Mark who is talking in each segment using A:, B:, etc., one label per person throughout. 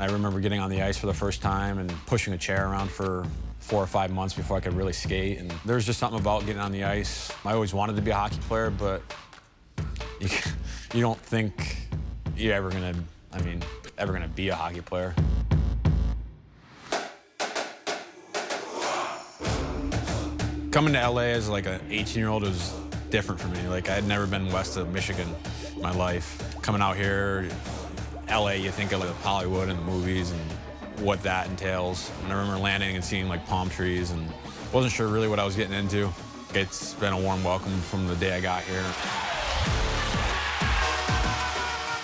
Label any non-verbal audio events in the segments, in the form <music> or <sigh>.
A: I remember getting on the ice for the first time and pushing a chair around for four or five months before I could really skate. And there's just something about getting on the ice. I always wanted to be a hockey player, but <laughs> you, you don't think you're ever gonna, I mean, ever gonna be a hockey player. Coming to LA as like an 18 year old was different for me. Like I had never been west of Michigan in my life. Coming out here, LA, you think of Hollywood and the movies and what that entails. And I remember landing and seeing like palm trees and wasn't sure really what I was getting into. It's been a warm welcome from the day I got here.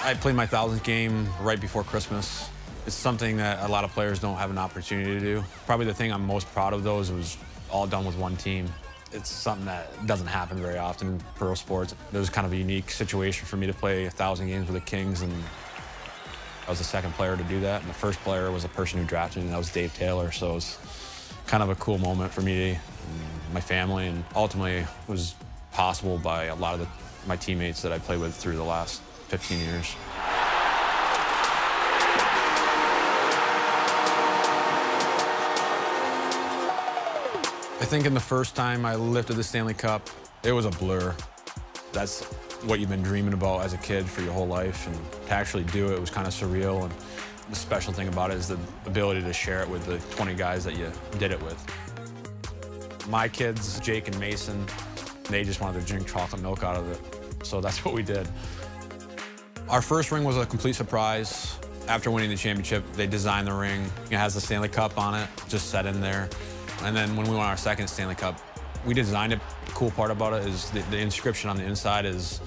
A: I played my thousandth game right before Christmas. It's something that a lot of players don't have an opportunity to do. Probably the thing I'm most proud of those was all done with one team. It's something that doesn't happen very often in pro sports. It was kind of a unique situation for me to play a thousand games with the Kings and I was the second player to do that, and the first player was a person who drafted me, and that was Dave Taylor. So it was kind of a cool moment for me my family, and ultimately was possible by a lot of the, my teammates that I played with through the last 15 years. I think in the first time I lifted the Stanley Cup, it was a blur. That's what you've been dreaming about as a kid for your whole life, and to actually do it was kind of surreal. And the special thing about it is the ability to share it with the 20 guys that you did it with. My kids, Jake and Mason, they just wanted to drink chocolate milk out of it, so that's <laughs> what we did. Our first ring was a complete surprise. After winning the championship, they designed the ring. It has the Stanley Cup on it, just set in there. And then when we won our second Stanley Cup, we designed it. The cool part about it is the, the inscription on the inside is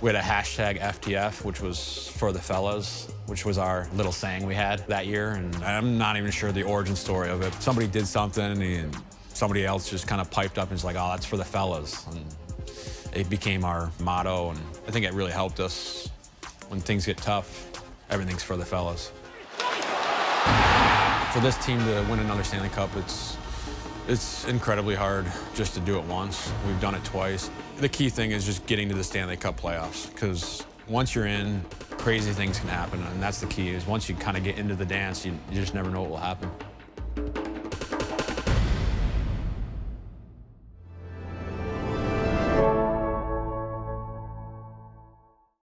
A: we had a hashtag FTF, which was for the fellas, which was our little saying we had that year. And I'm not even sure the origin story of it. Somebody did something and somebody else just kind of piped up and was like, oh, that's for the fellas. And it became our motto. And I think it really helped us when things get tough. Everything's for the fellas. For this team to win another Stanley Cup, it's it's incredibly hard just to do it once. We've done it twice. The key thing is just getting to the Stanley Cup playoffs because once you're in, crazy things can happen, and that's the key. Is once you kind of get into the dance, you, you just never know what will happen.